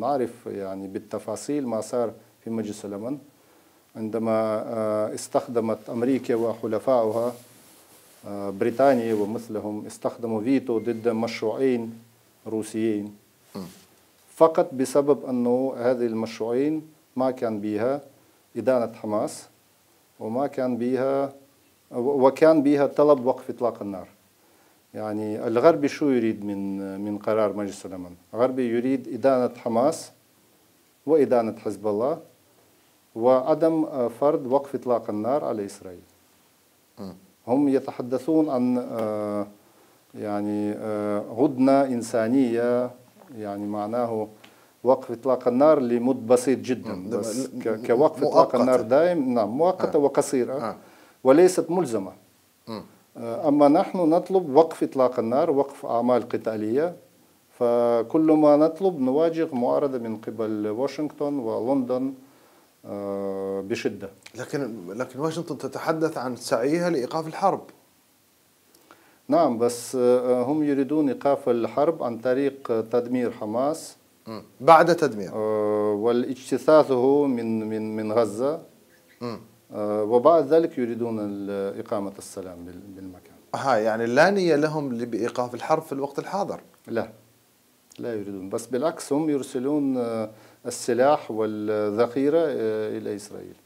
نعرف يعني بالتفاصيل ما صار في مجلس الأمن. عندما آه، استخدمت أمريكا وحلفائها آه، بريطانيا ومثلهم استخدموا فيتو ضد مشروعين روسيين. فقط بسبب أنه هذه المشروعين ما كان بها إدانة حماس. وما كان بها وكان بها طلب وقف إطلاق النار. يعني الغربي شو يريد من من قرار مجلس الأمن؟ الغربي يريد إدانة حماس وإدانة حزب الله وعدم آه، فرض وقف إطلاق النار على إسرائيل. هم يتحدثون عن آه، يعني آه، هدنة إنسانية يعني معناه وقف إطلاق النار لمدة بسيط جدا بس كوقف مؤقتة. النار دائم نعم مؤقتة آه. وقصيرة آه. وليست ملزمة مم. آه، أما نحن نطلب وقف إطلاق النار وقف أعمال قتالية فكل ما نطلب نواجه معارضة من قبل واشنطن ولندن آه، بشدة لكن لكن واشنطن تتحدث عن سعيها لإيقاف الحرب نعم بس آه، هم يريدون إيقاف الحرب عن طريق تدمير حماس بعد تدمير. آه، والاجتثاثه من من من غزة. مم. آه، وبعد ذلك يريدون إقامة السلام بال- بالمكان. ها يعني لا نية لهم بإيقاف الحرب في الوقت الحاضر. لا لا يريدون. بس بالعكس هم يرسلون آه، السلاح والذخيرة إلى إسرائيل.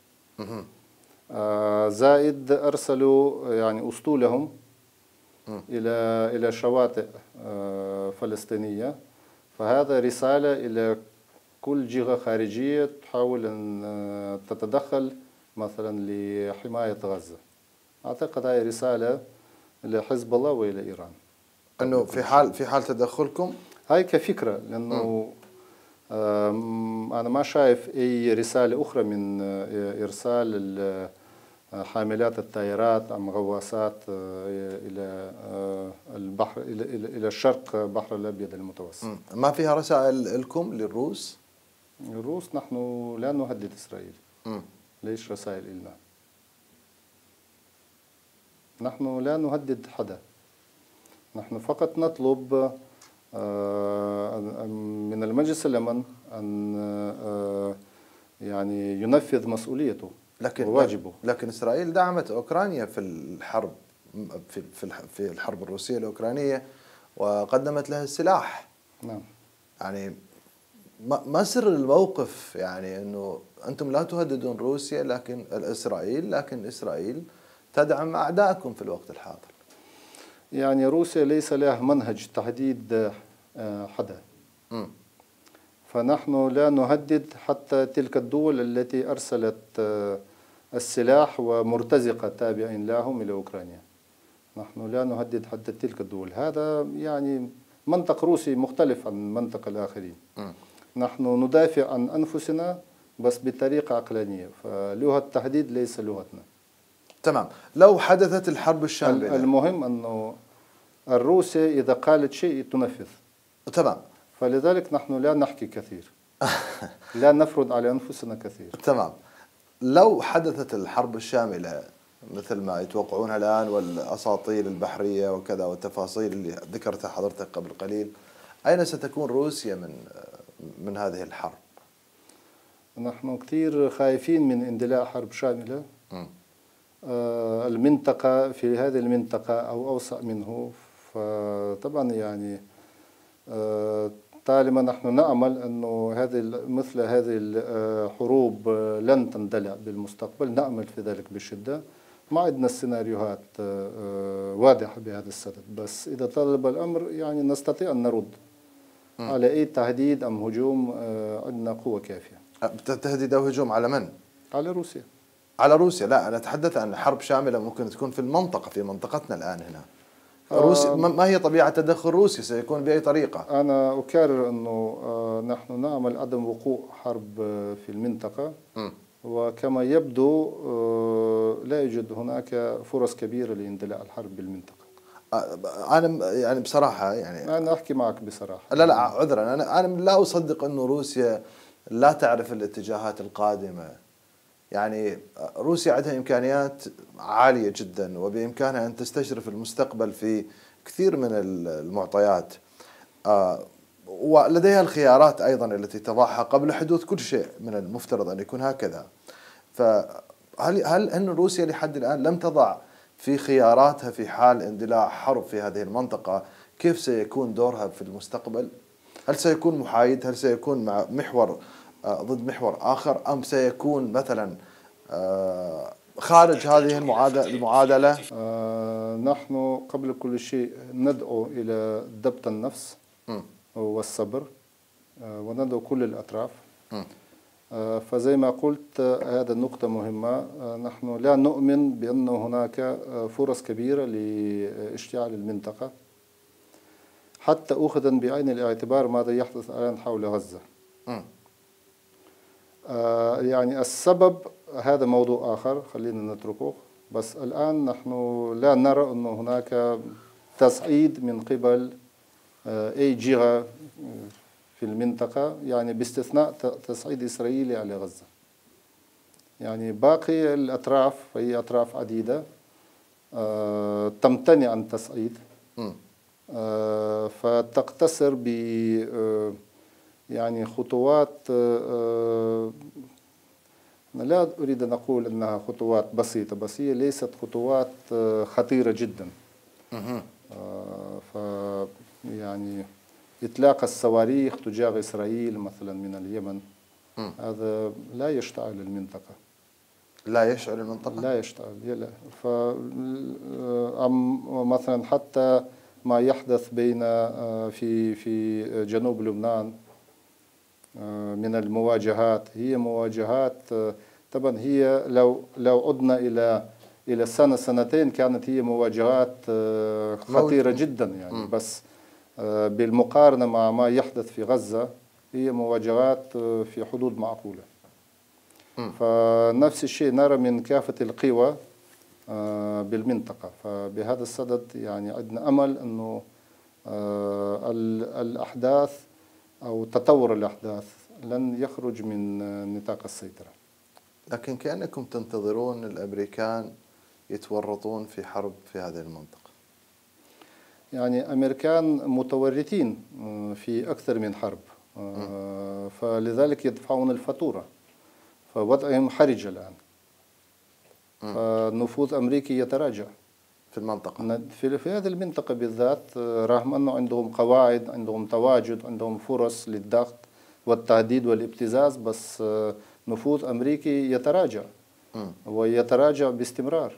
زائد أرسلوا يعني أسطولهم. إلى إلى شواطئ فلسطينية. فهذا رسالة إلى كل جهة خارجية تحاول أن آه، تتدخل مثلا لحماية غزة. أعتقد هذه رسالة لحزب الله وإلى إيران. أنه في حال في حال تدخلكم؟ هاي كفكرة لأنه أنا ما شايف أي رسالة أخرى من آه، إرسال ال- حاملات الطائرات أم غواصات آه، إلى آه، البحر إلى الشرق بحر الأبيض المتوسط. ما فيها رسائل لكم للروس الروس نحن لا نهدد إسرائيل،. ليش رسائل إلنا؟ نحن لا نهدد حدا نحن فقط نطلب آه، من المجلس الأمن أن يعني ينفذ مسؤوليته لكن وواجبه لكن إسرائيل دعمت أوكرانيا في الحرب في في الح- في الحرب الروسية الأوكرانية وقدمت لها السلاح. نعم. يعني ما سر الموقف يعني إنه أنتم لا تهددون روسيا لكن اسرائيل لكن إسرائيل تدعم أعدائكم في الوقت الحاضر. يعني روسيا ليس لها منهج تهديد آه، حدا مم. فنحن لا نهدد حتى تلك الدول التي أرسلت آه، السلاح ومرتزقة تابعين لهم إلى أوكرانيا. نحن لا نهدد حتى تلك الدول. هذا يعني منطق روسي مختلف عن منطق الآخرين. مم. نحن ندافع عن أنفسنا بس بطريقة عقلانية فلغة التهديد ليس لغتنا. تمام. لو حدثت الحرب الشاملة. المهم أنه الروسيا إذا قالت شيء تنفذ. تمام. فلذلك نحن لا نحكي كثير. لا نفرض على أنفسنا كثير. تمام. لو حدثت الحرب الشاملة مثل ما يتوقعونها الآن والأساطيل البحرية وكذا والتفاصيل اللي ذكرتها حضرتك قبل قليل أين ستكون روسيا من من هذه الحرب؟ نحن كثير خايفين من اندلاع حرب شاملة. آه، المنطقة في هذه المنطقة أو أوسع منه. فطبعا يعني آه، طالما نحن نأمل أنه هذه مثل هذه الحروب آه، لن تندلع بالمستقبل نأمل في ذلك بشدة. ما عندنا السيناريوهات آه، آه، واضحة بهذا السبب. بس إذا طلب الأمر يعني نستطيع أن نرد. على أي تهديد أم هجوم آه، عندنا قوة كافية. تهديد أو هجوم على من؟ على روسيا. على روسيا. لا أنا أتحدث عن حرب شاملة ممكن تكون في المنطقة في منطقتنا الآن هنا. آه. روسيا ما ما هي طبيعة تدخل روسيا سيكون بأي طريقة؟ أنا أكرر أنه آه، نحن نأمل عدم وقوع حرب آه، في المنطقة مم. وكما يبدو آه، لا يوجد هناك فرص كبيرة لاندلاع الحرب بالمنطقة آه، أنا يعني بصراحة يعني أنا أحكي معك بصراحة لا لا عذرا أنا أنا لا أصدق انه روسيا لا تعرف الاتجاهات القادمة يعني روسيا عندها إمكانيات عالية جدا وبإمكانها أن تستشرف المستقبل في كثير من المعطيات آه، ولديها الخيارات أيضا التي تضعها قبل حدوث كل شيء من المفترض أن يكون هكذا فهل هل إن روسيا لحد الآن لم تضع في خياراتها في حال اندلاع حرب في هذه المنطقة كيف سيكون دورها في المستقبل؟ هل سيكون محايد؟ هل سيكون مع محور ضد محور آخر أم سيكون مثلا آه، خارج هذه المعادلة؟ آه، نحن قبل كل شيء ندعو إلى ضبط النفس والصبر وندعو كل الأطراف. فزي ما قلت هذا النقطة مهمة. نحن لا نؤمن بأن هناك فرص كبيرة لاشتعال المنطقة حتى أخذا بعين الاعتبار ماذا يحدث الآن حول غزة. آه يعني السبب هذا موضوع آخر خلينا نتركه. بس الآن نحن لا نرى أن هناك تصعيد من قبل آه أي جهة في المنطقة يعني باستثناء تصعيد إسرائيلي على غزة. يعني باقي الأطراف وهي أطراف عديدة آه تمتنع عن التصعيد آه، فتقتصر ب آه، يعني خطوات آه، أنا لا أريد أن أقول أنها خطوات بسيطة بس هي ليست خطوات خطيرة جدا. ف يعني إطلاق الصواريخ تجاه إسرائيل مثلا من اليمن هذا لا يشتعل المنطقة. لا يشعل المنطقة؟ لا يشتعل ف مثلا حتى ما يحدث بين آه، في في جنوب لبنان آه، من المواجهات. هي مواجهات آه، طبعا هي لو لو عدنا إلى إلى سنة سنتين كانت هي مواجهات خطيرة جدا يعني. بس بالمقارنة مع ما يحدث في غزة هي مواجهات في حدود معقولة. فنفس الشيء نرى من كافة القوى آه، بالمنطقة. فبهذا الصدد يعني عندنا أمل أنه آه، الأحداث أو تطور الأحداث لن يخرج من نطاق السيطرة. لكن كأنكم تنتظرون الأمريكان يتورطون في حرب في هذه المنطقة. يعني أمريكان متورطين آه، في أكثر من حرب فلذلك يدفعون الفاتورة فوضعهم حرج الآن. فالنفوذ الأمريكي يتراجع. في المنطقة. في, في هذه المنطقة بالذات رغم أنه عندهم قواعد عندهم تواجد عندهم فرص للضغط والتهديد والابتزاز بس نفوذ أمريكي يتراجع. ويتراجع باستمرار.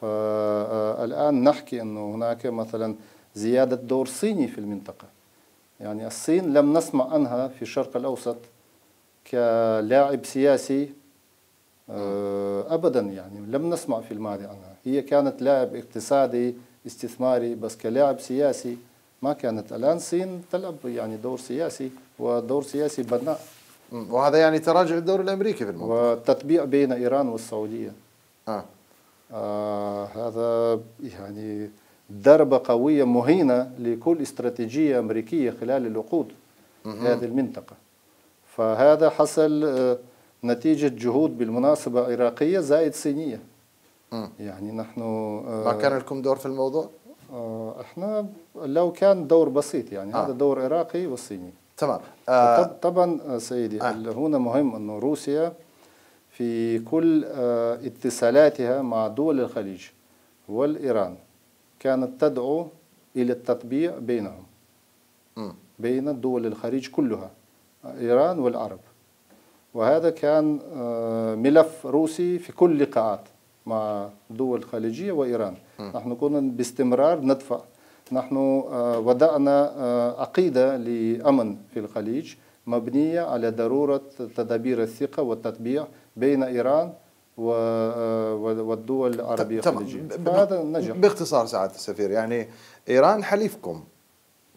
فالآن نحكي أنه هناك مثلا زيادة دور صيني في المنطقة. يعني الصين لم نسمع عنها في الشرق الأوسط كلاعب سياسي آه، ابدا يعني لم نسمع في الماضي عنها. هي كانت لاعب اقتصادي استثماري بس كلاعب سياسي. ما كانت. الآن الصين تلعب يعني دور سياسي ودور سياسي بناء. وهذا يعني تراجع الدور الأمريكي في الموضوع والتطبيع بين إيران والسعودية. آه. آه هذا يعني ضربة قوية مهينة لكل استراتيجية أمريكية خلال العقود هذه المنطقة. فهذا حصل آه نتيجة جهود بالمناسبة عراقية زائد صينية. م. يعني نحن ما كان لكم دور في الموضوع؟ آه، إحنا لو كان دور بسيط يعني آه. هذا دور عراقي وصيني تمام آه. طبعا آه، سيدي آه. هنا مهم أنه روسيا في كل آه اتصالاتها مع دول الخليج والإيران كانت تدعو إلى التطبيع بينهم م. بين دول الخليج كلها إيران والعرب وهذا كان آه، ملف روسي في كل اللقاءات مع دول خليجية وإيران. م. نحن كنا باستمرار ندفع. نحن آه، وضعنا آه، عقيدة لأمن في الخليج مبنية على ضرورة تدابير الثقة والتطبيع بين إيران والدول العربية الخليجية. فهذا نجح. باختصار سعادة السفير يعني إيران حليفكم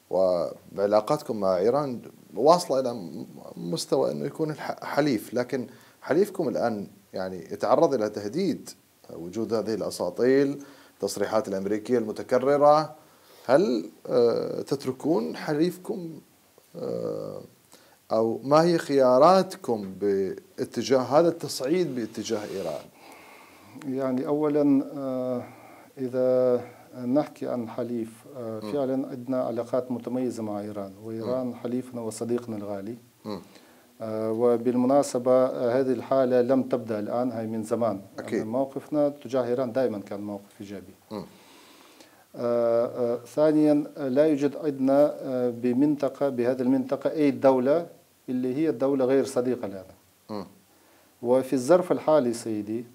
وعلاقاتكم مع إيران واصلة إلى مستوى أنه يكون حليف لكن حليفكم الآن يعني يتعرض إلى تهديد وجود هذه الأساطيل التصريحات الأمريكية المتكررة هل آه، تتركون حليفكم آه، أو ما هي خياراتكم باتجاه هذا التصعيد باتجاه إيران؟ يعني اولا آه، إذا نحكي عن حليف فعلا عندنا علاقات متميزة مع إيران وإيران حليفنا وصديقنا الغالي. آه، وبالمناسبة هذه الحالة لم تبدأ الآن هي من زمان أكيد. يعني موقفنا تجاه إيران دائما كان موقف إيجابي آه، آه، ثانيا لا يوجد عندنا آه، بمنطقة بهذه المنطقة أي دولة اللي هي الدولة غير صديقة لنا مم. وفي الظرف الحالي سيدي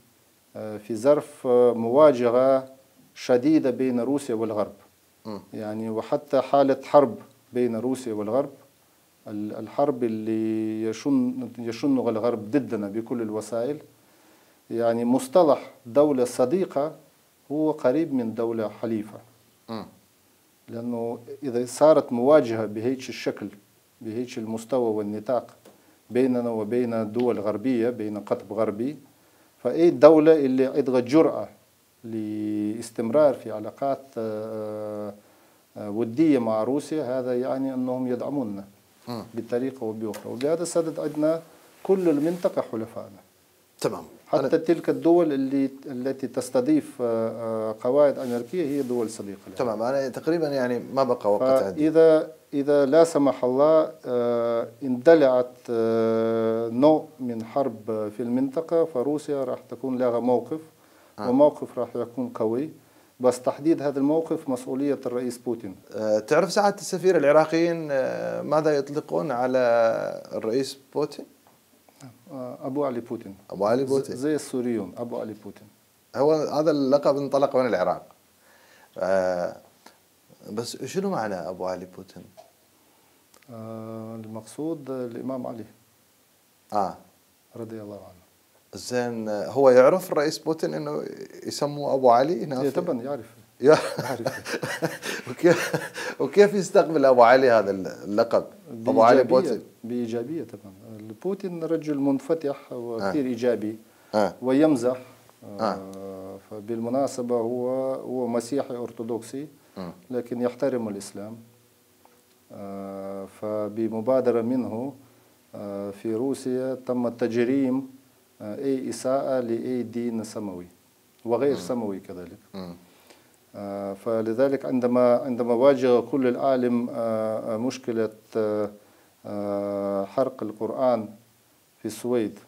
آه، في ظرف آه، مواجهة شديدة بين روسيا والغرب مم. يعني وحتى حالة حرب بين روسيا والغرب ال- الحرب اللي يشن يشنها الغرب ضدنا بكل الوسائل. يعني مصطلح دولة صديقة هو قريب من دولة حليفة. لأنه إذا صارت مواجهة بهيك الشكل بهيك المستوى والنطاق بيننا وبين الدول الغربية بين قطب غربي فأي دولة اللي عندها جرأة لاستمرار في علاقات آه، آه، ودية مع روسيا هذا يعني أنهم يدعموننا مم. بطريقة وبأخرى وبهذا السبب عندنا كل المنطقة حلفائنا تمام. حتى أنا- تلك الدول اللي التي تستضيف آه، آه، قواعد أمريكية هي دول صديقة لنا. تمام. أنا تقريبا يعني ما بقى وقت عندي. فإذا إذا لا سمح الله آه، اندلعت نوع من حرب في المنطقة. فروسيا راح تكون لها موقف آه. وموقف راح يكون قوي. بس تحديد هذا الموقف مسؤولية الرئيس بوتين. آه، تعرف سعاده السفير العراقيين آه، ماذا يطلقون على الرئيس بوتين؟ آه، أبو علي بوتين. أبو علي بوتين. زي السوريون أبو علي بوتين. هو هذا اللقب انطلق من العراق. آه، بس شنو معنى أبو علي بوتين؟ آه، المقصود آه، الإمام علي. آه. رضي الله عنه. زين آه، هو يعرف الرئيس بوتين إنه يسموه أبو علي هنا إيه طبعا يعرف يعرف وكيف وكيف يستقبل أبو علي هذا اللقب؟ أبو علي بوتين بإيجابية طبعا بوتين رجل منفتح وكثير إيجابي آه. ويمزح آه. آه. فبالمناسبة هو هو مسيحي أرثوذكسي مم. لكن يحترم الإسلام آه، فبمبادرة منه آه، في روسيا تم تجريم آه، أي إساءة لأي دين سماوي وغير سماوي كذلك. آه، فلذلك عندما عندما واجه كل العالم آه، آه، مشكلة آه، آه، حرق القرآن في السويد.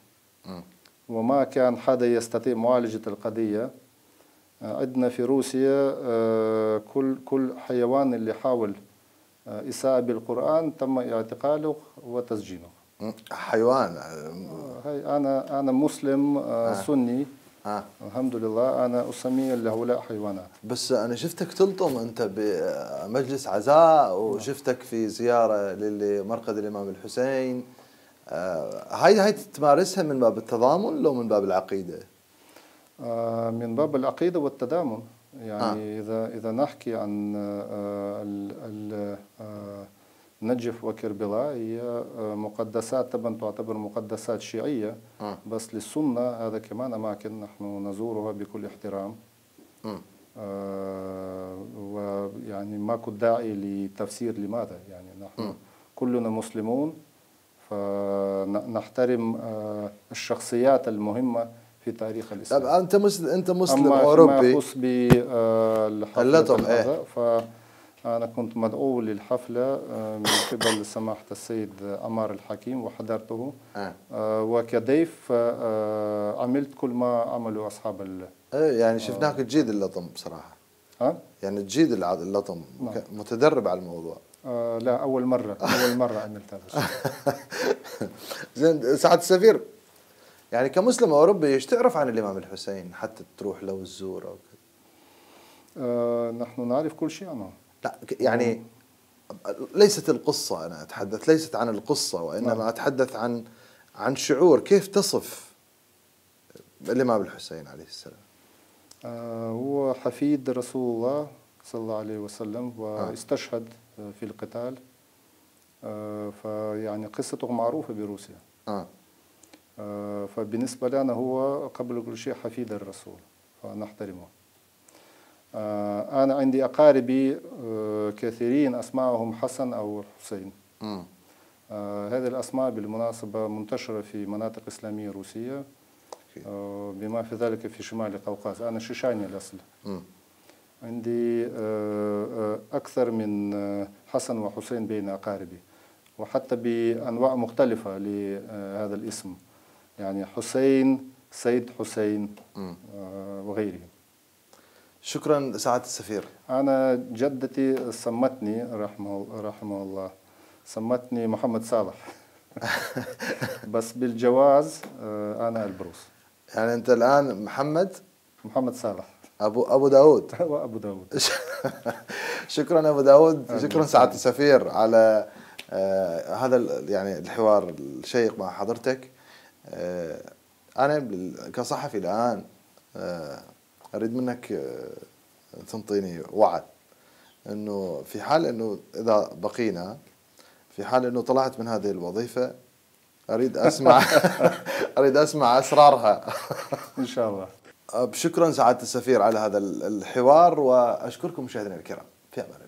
وما كان حدا يستطيع معالجة القضية آه، عندنا في روسيا آه، كل كل حيوان اللي حاول آه، إساءة بالقرآن تم اعتقاله وتسجينه. حيوان آه، هاي أنا أنا مسلم آه، آه. سني آه. الحمد لله أنا أسمي لهؤلاء حيوانات بس أنا شفتك تلطم أنت بمجلس عزاء وشفتك في زيارة لمرقد الإمام الحسين آه، هاي هاي تمارسها من باب التضامن لو من باب العقيدة؟ آه، من باب العقيدة والتضامن يعني إذا إذا نحكي عن آه، ال- ال- آه، نجف وكربلاء هي آه، مقدسات طبعا تعتبر مقدسات شيعية آه. بس للسنة هذا كمان أماكن نحن نزورها بكل احترام. آه، ويعني ماكو داعي لتفسير لماذا يعني نحن. كلنا مسلمون فنحترم آه، الشخصيات المهمة في تاريخ طب الإسلام أنت مسلم أنت مسلم أما فيما أوروبي يخص اللطم، إيه. فأنا كنت مدعو للحفلة آه، من قبل سماحة السيد عمار الحكيم وحضرته. آه. آه، وكضيف عملت كل ما عملوا أصحاب ال إيه يعني شفناك تجيد اللطم بصراحة. ها؟ يعني تجيد اللطم. نعم. متدرب على الموضوع. آه، لا أول مرة أول مرة عملت هذا زين سعاده السفير يعني كمسلم أوروبي إيش تعرف عن الإمام الحسين؟ حتى تروح له وتزوره وكذا آه، نحن نعرف كل شيء عنه لا يعني ليست القصة أنا أتحدث ليست عن القصة وإنما نعم. أتحدث عن عن شعور. كيف تصف الإمام الحسين عليه السلام؟ آه، هو حفيد رسول الله صلى الله عليه وسلم واستشهد آه، في القتال. آه، فيعني قصته معروفة بروسيا. آه. آه، فبالنسبة لنا هو قبل كل شيء حفيد الرسول فنحترمه. آه، أنا عندي أقاربي آه، كثيرين أسمائهم حسن أو حسين. آه، هذه الأسماء بالمناسبة منتشرة في مناطق إسلامية روسية آه، بما في ذلك في شمال القوقاز. أنا شيشاني الأصل. عندي آه، آه، أكثر من آه، حسن وحسين بين أقاربي. وحتى بأنواع مختلفة لهذا الاسم. يعني حسين سيد حسين مم. شكرا سعاده السفير. أنا جدتي سمتني رحمه رحمه الله سمتني محمد صالح. بس بالجواز آه، أنا البروس. يعني أنت الآن محمد؟ محمد صالح. أبو أبو داود. وأبو داود. شكرا أبو داود. شكرا سعاده السفير على آه هذا يعني الحوار الشيق مع حضرتك. آه أنا بال- كصحفي الآن آه أريد منك آه تنطيني وعد. إنه في حال إنه إذا بقينا في حال إنه طلعت من هذه الوظيفة أريد أسمع أريد أسمع أسرارها. إن شاء الله. شكرا سعادة السفير على هذا الحوار وأشكركم مشاهدينا الكرام. في أمان الله.